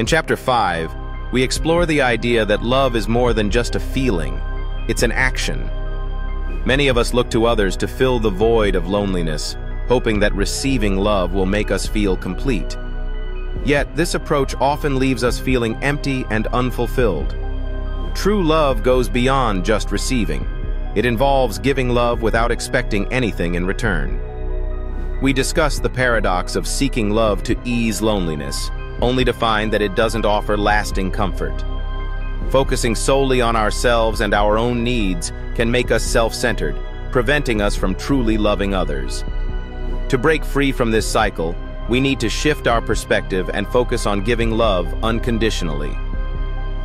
In Chapter 5, we explore the idea that love is more than just a feeling, it's an action. Many of us look to others to fill the void of loneliness, hoping that receiving love will make us feel complete. Yet, this approach often leaves us feeling empty and unfulfilled. True love goes beyond just receiving. It involves giving love without expecting anything in return. We discuss the paradox of seeking love to ease loneliness, only to find that it doesn't offer lasting comfort. Focusing solely on ourselves and our own needs can make us self-centered, preventing us from truly loving others. To break free from this cycle, we need to shift our perspective and focus on giving love unconditionally.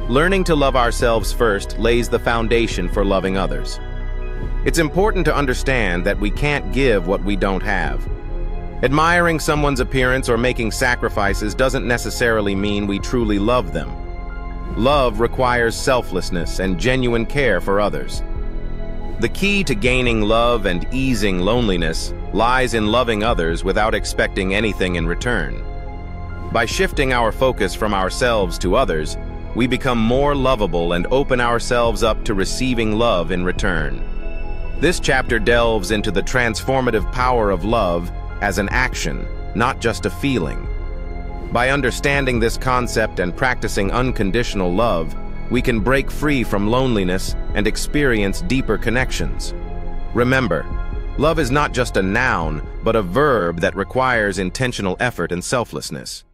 Learning to love ourselves first lays the foundation for loving others. It's important to understand that we can't give what we don't have. Admiring someone's appearance or making sacrifices doesn't necessarily mean we truly love them. Love requires selflessness and genuine care for others. The key to gaining love and easing loneliness lies in loving others without expecting anything in return. By shifting our focus from ourselves to others, we become more lovable and open ourselves up to receiving love in return. This chapter delves into the transformative power of love as an action, not just a feeling. By understanding this concept and practicing unconditional love, we can break free from loneliness and experience deeper connections. Remember, love is not just a noun, but a verb that requires intentional effort and selflessness.